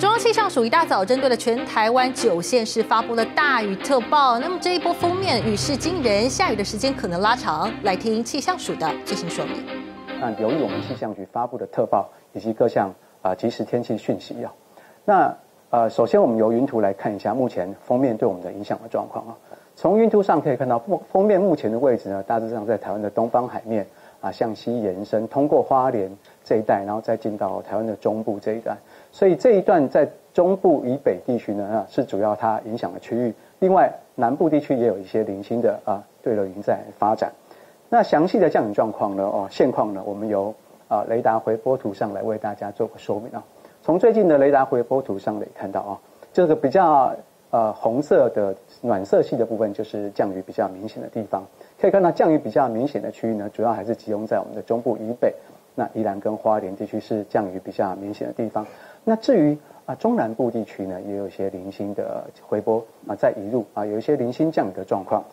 中央气象署一大早针对了全台湾九县市发布了大雨特报。那么这一波封面雨势惊人，下雨的时间可能拉长。来听气象署的最新说明。那由于我们气象局发布的特报以及各项啊即时天气讯息啊，那呃首先我们由云图来看一下目前封面对我们的影响的状况啊。从云图上可以看到，封封面目前的位置呢，大致上在台湾的东方海面啊，向西延伸，通过花莲这一带，然后再进到台湾的中部这一带。所以这一段在中部以北地区呢，啊，是主要它影响的区域。另外，南部地区也有一些零星的啊对流云在发展。那详细的降雨状况呢，哦，现况呢，我们由啊雷达回波图上来为大家做个说明啊。从最近的雷达回波图上可以看到啊，这个比较。呃，红色的暖色系的部分就是降雨比较明显的地方。可以看到降雨比较明显的区域呢，主要还是集中在我们的中部以北。那宜兰跟花莲地区是降雨比较明显的地方。那至于啊中南部地区呢，也有一些零星的回波啊在移入啊，有一些零星降雨的状况。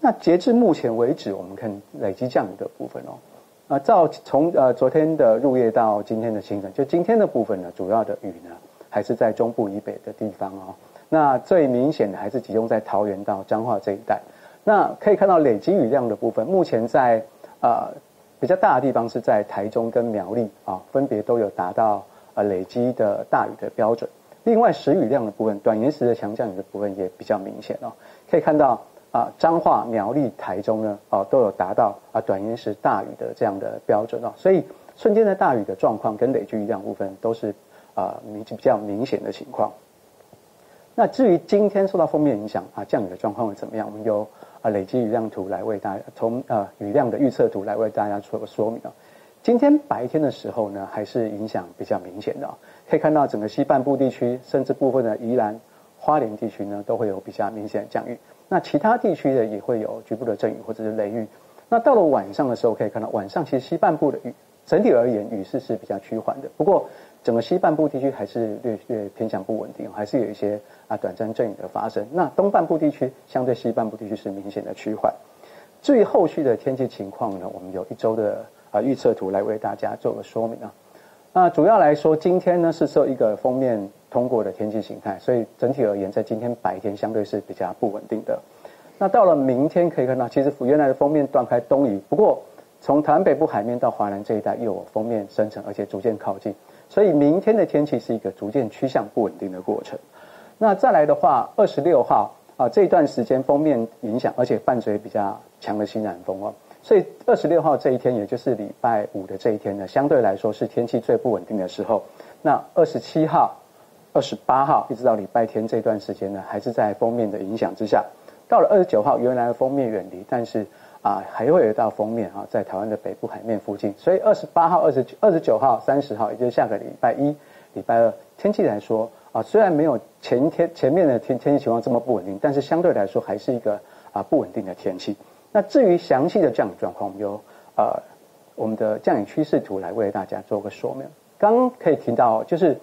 那截至目前为止，我们看累积降雨的部分哦，啊，照从呃昨天的入夜到今天的清晨，就今天的部分呢，主要的雨呢还是在中部以北的地方哦。那最明显的还是集中在桃园到彰化这一带。那可以看到累积雨量的部分，目前在呃比较大的地方是在台中跟苗栗啊，分别都有达到呃累积的大雨的标准。另外，时雨量的部分，短延时的强降雨的部分也比较明显哦。可以看到啊，彰化、苗栗、台中呢，哦都有达到啊短延时大雨的这样的标准哦。所以瞬间的大雨的状况跟累积雨量部分都是啊明比较明显的情况。那至于今天受到封面影响啊，降雨的状况会怎么样？我们由啊累积雨量图来为大家从呃雨量的预测图来为大家做个说明啊。今天白天的时候呢，还是影响比较明显的，可以看到整个西半部地区，甚至部分的宜兰、花莲地区呢，都会有比较明显的降雨。那其他地区呢，也会有局部的阵雨或者是雷雨。那到了晚上的时候，可以看到晚上其实西半部的雨整体而言雨势是比较趋缓的，不过。整个西半部地区还是略略偏向不稳定，还是有一些啊短暂阵雨的发生。那东半部地区相对西半部地区是明显的趋缓。至于后续的天气情况呢，我们有一周的啊预测图来为大家做个说明啊。那主要来说，今天呢是受一个封面通过的天气形态，所以整体而言，在今天白天相对是比较不稳定的。那到了明天可以看到，其实原来的封面断开东移，不过从台湾北部海面到华南这一带又有封面生成，而且逐渐靠近。所以明天的天气是一个逐渐趋向不稳定的过程。那再来的话，二十六号啊这段时间封面影响，而且伴随比较强的西南风哦，所以二十六号这一天，也就是礼拜五的这一天呢，相对来说是天气最不稳定的时候。那二十七号、二十八号一直到礼拜天这段时间呢，还是在封面的影响之下。到了二十九号，原来的封面远离，但是。啊，还会有一道封面啊，在台湾的北部海面附近，所以二十八号、二十九、二十九号、三十号，也就是下个礼拜一、礼拜二，天气来说啊，虽然没有前天前面的天天气情况这么不稳定，但是相对来说还是一个啊不稳定的天气。那至于详细的降雨状况，我们由呃我们的降雨趋势图来为大家做个说明。刚可以听到，就是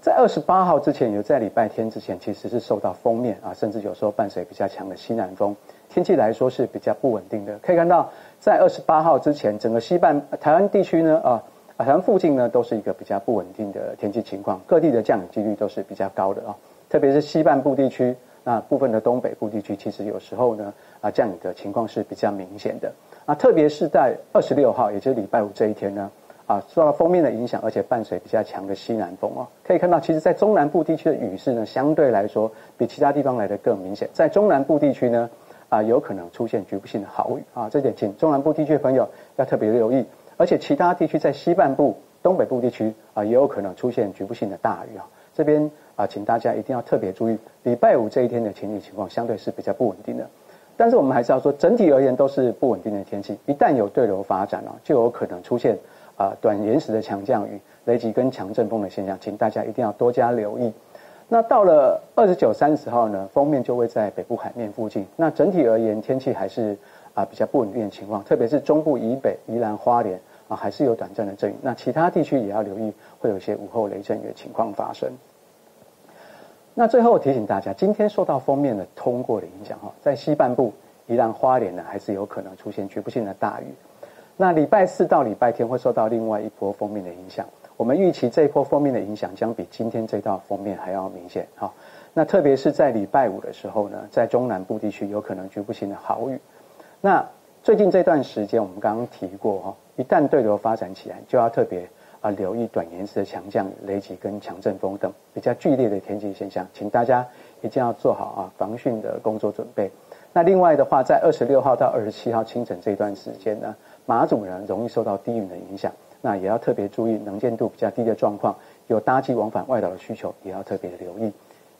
在二十八号之前，有在礼拜天之前，其实是受到封面啊，甚至有时候伴随比较强的西南风。天气来说是比较不稳定的，可以看到在二十八号之前，整个西半台湾地区呢，啊，台湾附近呢都是一个比较不稳定的天气情况，各地的降雨几率都是比较高的啊，特别是西半部地区，那部分的东北部地区，其实有时候呢，啊，降雨的情况是比较明显的啊，特别是在二十六号，也就是礼拜五这一天呢，啊，受到封面的影响，而且伴随比较强的西南风哦，可以看到，其实，在中南部地区的雨势呢，相对来说比其他地方来的更明显，在中南部地区呢。啊，有可能出现局部性的豪雨啊，这点请中南部地区的朋友要特别留意。而且其他地区在西半部、东北部地区啊，也有可能出现局部性的大雨啊。这边啊，请大家一定要特别注意，礼拜五这一天的天气情况相对是比较不稳定的。但是我们还是要说，整体而言都是不稳定的天气。一旦有对流发展啊，就有可能出现啊短延时的强降雨、雷击跟强阵风的现象，请大家一定要多加留意。那到了二十九、三十号呢，封面就会在北部海面附近。那整体而言，天气还是啊比较不稳定的情况，特别是中部以北、宜兰花莲啊，还是有短暂的阵雨。那其他地区也要留意，会有一些午后雷阵雨的情况发生。那最后提醒大家，今天受到封面的通过的影响哈，在西半部宜兰花莲呢，还是有可能出现局部性的大雨。那礼拜四到礼拜天会受到另外一波封面的影响。我们预期这一波封面的影响将比今天这道封面还要明显。哈，那特别是在礼拜五的时候呢，在中南部地区有可能局部性的豪雨。那最近这段时间，我们刚刚提过哈，一旦对流发展起来，就要特别啊留意短延时的强降雨、雷击跟强阵风等比较剧烈的天气现象，请大家一定要做好啊防汛的工作准备。那另外的话，在二十六号到二十七号清晨这段时间呢，马祖人容易受到低云的影响，那也要特别注意能见度比较低的状况，有搭机往返外岛的需求也要特别留意。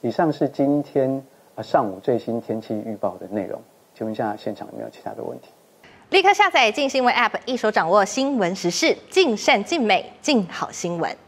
以上是今天啊上午最新天气预报的内容，请问一下现场有没有其他的问题？立刻下载静新闻 App，一手掌握新闻时事，尽善尽美，尽好新闻。